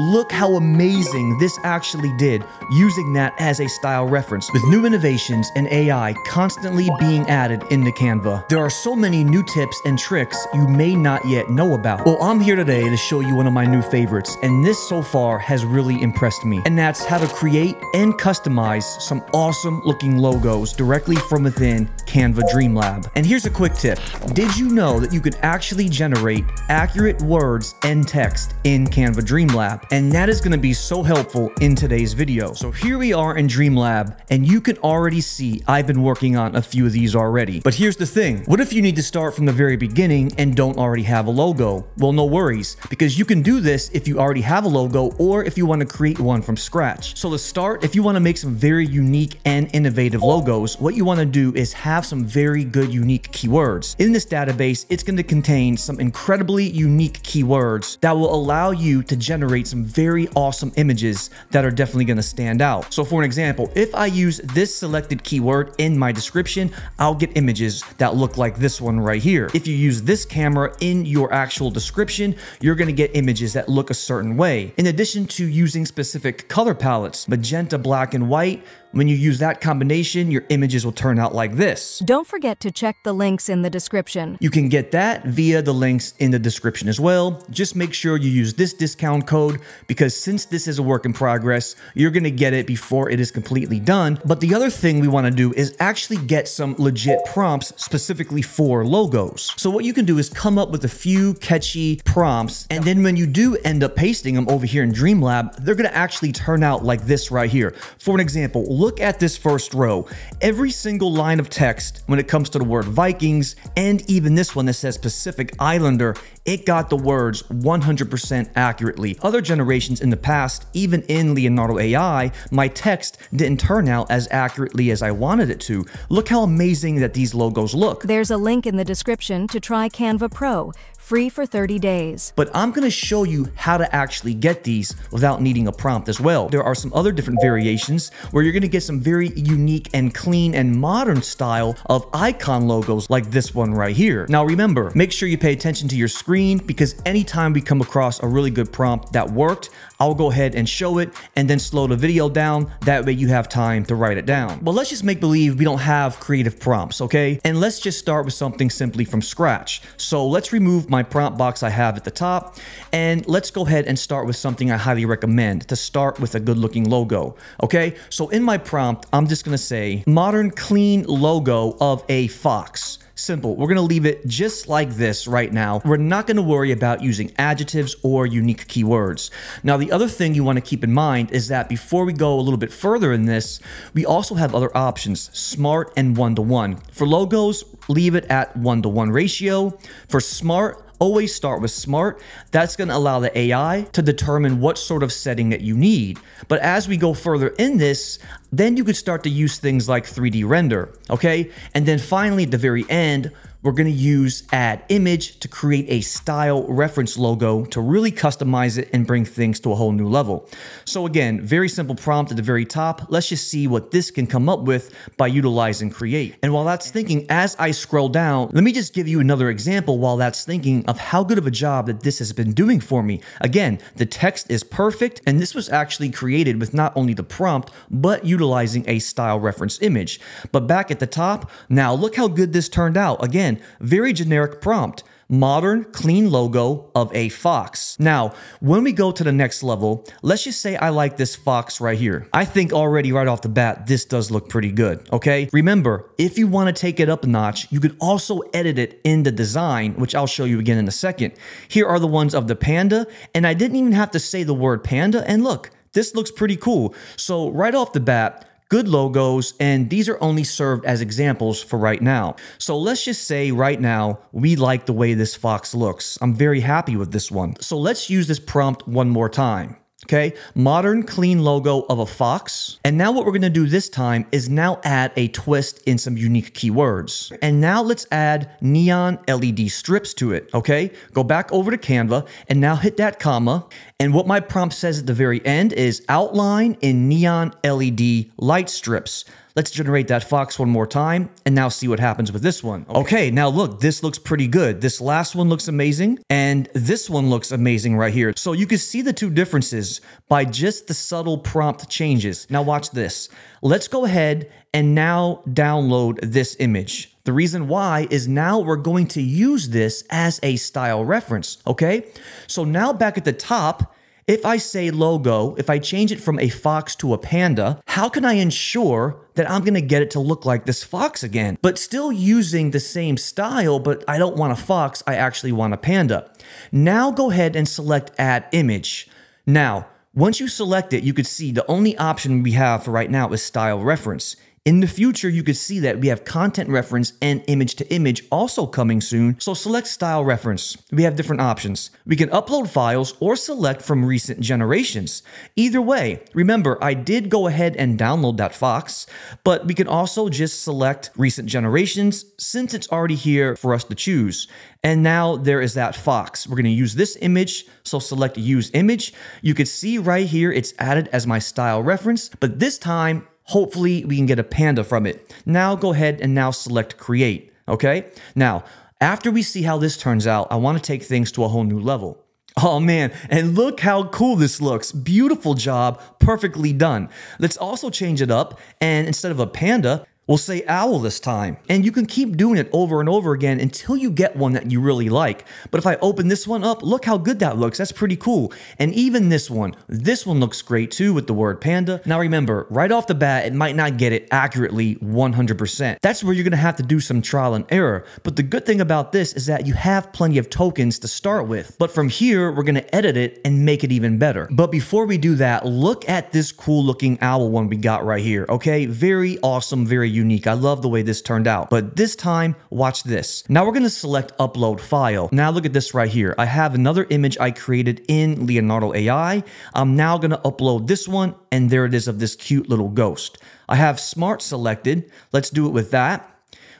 look how amazing this actually did using that as a style reference. With new innovations and AI constantly being added into Canva, there are so many new tips and tricks you may not yet know about. Well, I'm here today to show you one of my new favorites, and this so far has really impressed me. And that's how to create and customize some awesome looking logos directly from within Canva Dreamlab. And here's a quick tip. Did you know that you could actually generate accurate words and text in Canva Dreamlab? And that is gonna be so helpful in today's video. So here we are in Dreamlab, and you can already see I've been working on a few of these already. But here's the thing. What if you need to start from the very beginning and don't already have a logo? Well, no worries, because you can do this if you already have a logo or if you wanna create one from scratch. So to start, if you wanna make some very unique and innovative logos, what you wanna do is have some very good unique keywords. In this database, it's going to contain some incredibly unique keywords that will allow you to generate some very awesome images that are definitely going to stand out. So for an example, if I use this selected keyword in my description, I'll get images that look like this one right here. If you use this camera in your actual description, you're going to get images that look a certain way. In addition to using specific color palettes, magenta, black, and white, when you use that combination, your images will turn out like this. Don't forget to check the links in the description. You can get that via the links in the description as well. Just make sure you use this discount code because since this is a work in progress, you're going to get it before it is completely done. But the other thing we want to do is actually get some legit prompts specifically for logos. So what you can do is come up with a few catchy prompts and then when you do end up pasting them over here in Dreamlab, they're going to actually turn out like this right here. For an example, look at this first row. Every single line of text when it comes to the word Vikings, and even this one that says Pacific Islander, it got the words 100% accurately. Other generations in the past, even in Leonardo AI, my text didn't turn out as accurately as I wanted it to. Look how amazing that these logos look. There's a link in the description to try Canva Pro free for 30 days. But I'm going to show you how to actually get these without needing a prompt as well. There are some other different variations where you're going to get some very unique and clean and modern style of icon logos like this one right here. Now remember, make sure you pay attention to your screen because anytime we come across a really good prompt that worked, I'll go ahead and show it and then slow the video down. That way you have time to write it down. But let's just make believe we don't have creative prompts, okay? And let's just start with something simply from scratch. So let's remove my prompt box I have at the top and let's go ahead and start with something I highly recommend to start with a good looking logo, okay? So in my prompt, I'm just gonna say modern clean logo of a fox. Simple. We're going to leave it just like this right now. We're not going to worry about using adjectives or unique keywords. Now, the other thing you want to keep in mind is that before we go a little bit further in this, we also have other options, smart and one-to-one. -one. For logos, leave it at one-to-one -one ratio. For smart, always start with smart. That's going to allow the AI to determine what sort of setting that you need. But as we go further in this, then you could start to use things like 3D render, okay? And then finally, at the very end, we're going to use add image to create a style reference logo to really customize it and bring things to a whole new level. So again, very simple prompt at the very top. Let's just see what this can come up with by utilizing create. And while that's thinking, as I scroll down, let me just give you another example while that's thinking of how good of a job that this has been doing for me. Again, the text is perfect and this was actually created with not only the prompt, but utilizing a style reference image. But back at the top, now look how good this turned out. Again, Again, very generic prompt. Modern, clean logo of a fox. Now, when we go to the next level, let's just say I like this fox right here. I think already right off the bat, this does look pretty good, okay? Remember, if you want to take it up a notch, you can also edit it in the design, which I'll show you again in a second. Here are the ones of the panda, and I didn't even have to say the word panda, and look, this looks pretty cool. So right off the bat, good logos, and these are only served as examples for right now. So let's just say right now, we like the way this fox looks. I'm very happy with this one. So let's use this prompt one more time. Okay, modern clean logo of a fox. And now what we're gonna do this time is now add a twist in some unique keywords. And now let's add neon LED strips to it, okay? Go back over to Canva and now hit that comma. And what my prompt says at the very end is outline in neon LED light strips. Let's generate that fox one more time and now see what happens with this one. Okay, now look, this looks pretty good. This last one looks amazing and this one looks amazing right here. So you can see the two differences by just the subtle prompt changes. Now watch this. Let's go ahead and now download this image. The reason why is now we're going to use this as a style reference, okay? So now back at the top, if I say logo, if I change it from a fox to a panda, how can I ensure that I'm gonna get it to look like this fox again? But still using the same style, but I don't want a fox, I actually want a panda. Now go ahead and select add image. Now, once you select it, you could see the only option we have for right now is style reference. In the future, you could see that we have content reference and image to image also coming soon. So select style reference. We have different options. We can upload files or select from recent generations. Either way, remember, I did go ahead and download that Fox, but we can also just select recent generations since it's already here for us to choose. And now there is that Fox. We're gonna use this image, so select use image. You can see right here, it's added as my style reference, but this time Hopefully we can get a panda from it. Now go ahead and now select create, okay? Now, after we see how this turns out, I wanna take things to a whole new level. Oh man, and look how cool this looks. Beautiful job, perfectly done. Let's also change it up, and instead of a panda, We'll say owl this time. And you can keep doing it over and over again until you get one that you really like. But if I open this one up, look how good that looks. That's pretty cool. And even this one, this one looks great too with the word panda. Now remember, right off the bat, it might not get it accurately 100%. That's where you're gonna have to do some trial and error. But the good thing about this is that you have plenty of tokens to start with. But from here, we're gonna edit it and make it even better. But before we do that, look at this cool looking owl one we got right here, okay? Very awesome, very unique unique. I love the way this turned out. But this time, watch this. Now we're going to select upload file. Now look at this right here. I have another image I created in Leonardo AI. I'm now going to upload this one and there it is of this cute little ghost. I have smart selected. Let's do it with that.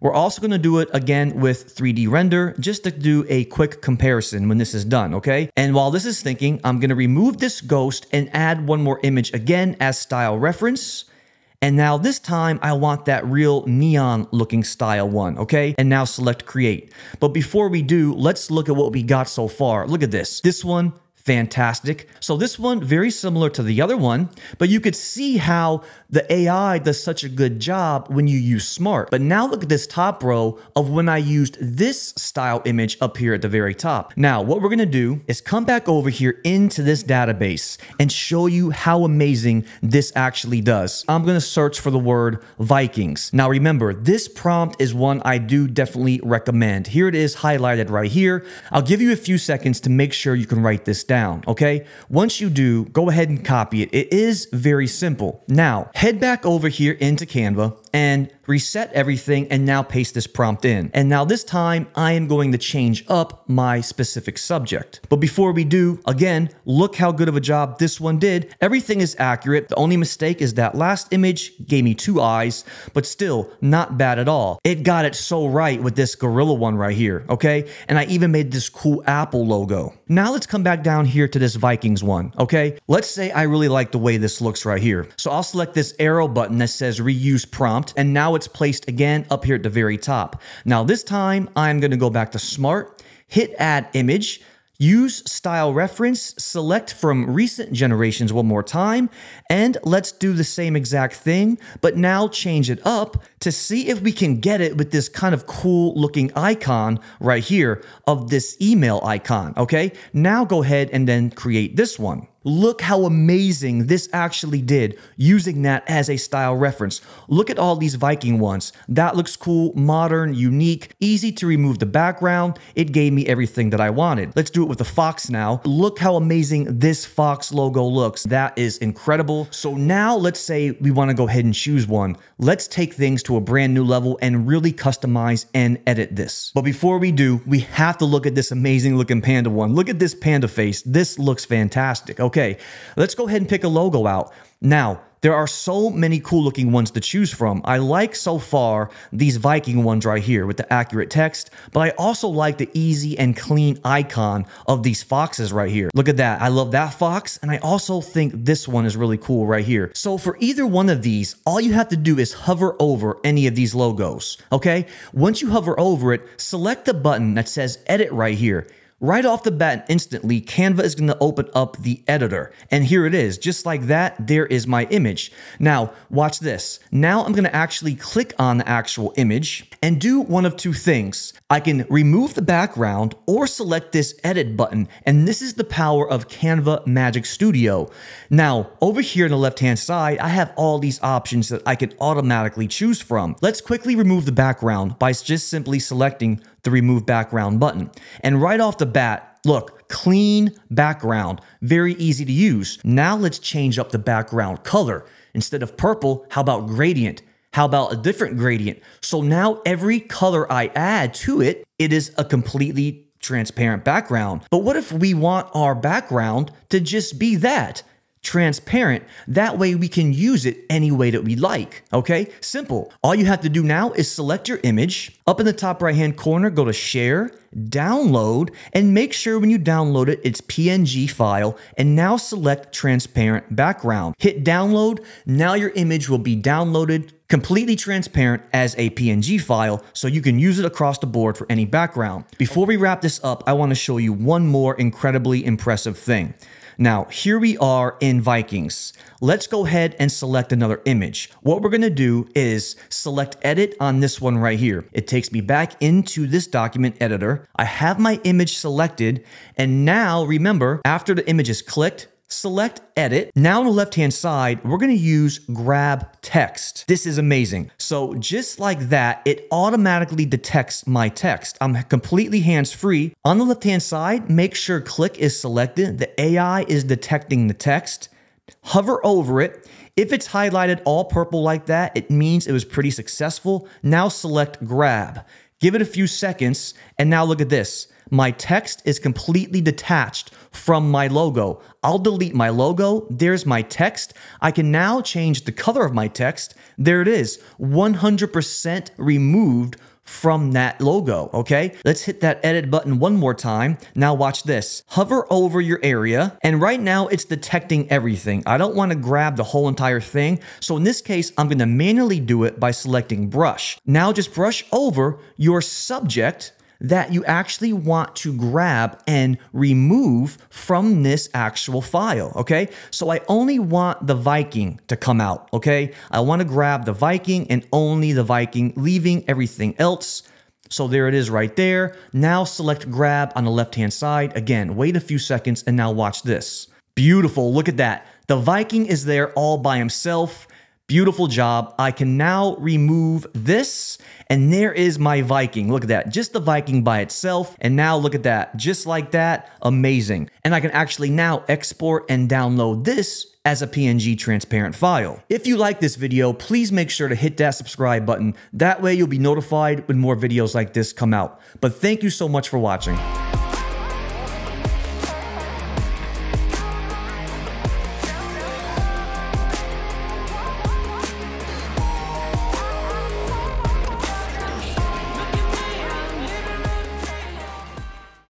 We're also going to do it again with 3D render just to do a quick comparison when this is done, okay? And while this is thinking, I'm going to remove this ghost and add one more image again as style reference. And now this time I want that real neon looking style one, okay? And now select create. But before we do, let's look at what we got so far. Look at this. This one fantastic. So this one, very similar to the other one, but you could see how the AI does such a good job when you use smart. But now look at this top row of when I used this style image up here at the very top. Now, what we're gonna do is come back over here into this database and show you how amazing this actually does. I'm gonna search for the word Vikings. Now remember, this prompt is one I do definitely recommend. Here it is highlighted right here. I'll give you a few seconds to make sure you can write this down down, okay? Once you do, go ahead and copy it. It is very simple. Now, head back over here into Canva and reset everything and now paste this prompt in. And now this time I am going to change up my specific subject. But before we do, again, look how good of a job this one did. Everything is accurate. The only mistake is that last image gave me two eyes, but still not bad at all. It got it so right with this gorilla one right here, okay? And I even made this cool Apple logo. Now let's come back down here to this Vikings one, okay? Let's say I really like the way this looks right here. So I'll select this arrow button that says reuse prompt, and now it's placed again up here at the very top. Now this time I'm gonna go back to smart, hit add image, Use style reference, select from recent generations one more time, and let's do the same exact thing, but now change it up to see if we can get it with this kind of cool looking icon right here of this email icon, okay? Now go ahead and then create this one. Look how amazing this actually did using that as a style reference. Look at all these Viking ones. That looks cool, modern, unique, easy to remove the background. It gave me everything that I wanted. Let's do it with the fox now. Look how amazing this fox logo looks. That is incredible. So now let's say we want to go ahead and choose one. Let's take things to a brand new level and really customize and edit this. But before we do, we have to look at this amazing looking panda one. Look at this panda face. This looks fantastic. Okay Okay, let's go ahead and pick a logo out. Now, there are so many cool looking ones to choose from. I like so far these Viking ones right here with the accurate text, but I also like the easy and clean icon of these foxes right here. Look at that. I love that fox, and I also think this one is really cool right here. So for either one of these, all you have to do is hover over any of these logos, okay? Once you hover over it, select the button that says edit right here. Right off the bat, instantly, Canva is going to open up the editor. And here it is. Just like that, there is my image. Now, watch this. Now I'm going to actually click on the actual image and do one of two things. I can remove the background or select this edit button. And this is the power of Canva Magic Studio. Now, over here on the left-hand side, I have all these options that I can automatically choose from. Let's quickly remove the background by just simply selecting the remove background button. And right off the bat, look, clean background, very easy to use. Now let's change up the background color. Instead of purple, how about gradient? How about a different gradient? So now every color I add to it, it is a completely transparent background. But what if we want our background to just be that? Transparent. That way we can use it any way that we like. Okay, simple. All you have to do now is select your image. Up in the top right hand corner, go to share, download, and make sure when you download it, it's PNG file. And now select transparent background. Hit download. Now your image will be downloaded completely transparent as a PNG file so you can use it across the board for any background. Before we wrap this up, I want to show you one more incredibly impressive thing. Now, here we are in Vikings. Let's go ahead and select another image. What we're gonna do is select edit on this one right here. It takes me back into this document editor. I have my image selected, and now remember, after the image is clicked, select edit. Now on the left hand side, we're going to use grab text. This is amazing. So just like that, it automatically detects my text. I'm completely hands free. On the left hand side, make sure click is selected. The AI is detecting the text. Hover over it. If it's highlighted all purple like that, it means it was pretty successful. Now select grab. Give it a few seconds, and now look at this. My text is completely detached from my logo. I'll delete my logo. There's my text. I can now change the color of my text. There it is, 100% removed from that logo, okay? Let's hit that edit button one more time. Now watch this. Hover over your area, and right now it's detecting everything. I don't wanna grab the whole entire thing, so in this case, I'm gonna manually do it by selecting brush. Now just brush over your subject that you actually want to grab and remove from this actual file, okay? So I only want the Viking to come out, okay? I want to grab the Viking and only the Viking, leaving everything else. So there it is right there. Now select grab on the left-hand side. Again, wait a few seconds and now watch this. Beautiful, look at that. The Viking is there all by himself. Beautiful job. I can now remove this and there is my Viking. Look at that. Just the Viking by itself. And now look at that. Just like that. Amazing. And I can actually now export and download this as a PNG transparent file. If you like this video, please make sure to hit that subscribe button. That way you'll be notified when more videos like this come out. But thank you so much for watching.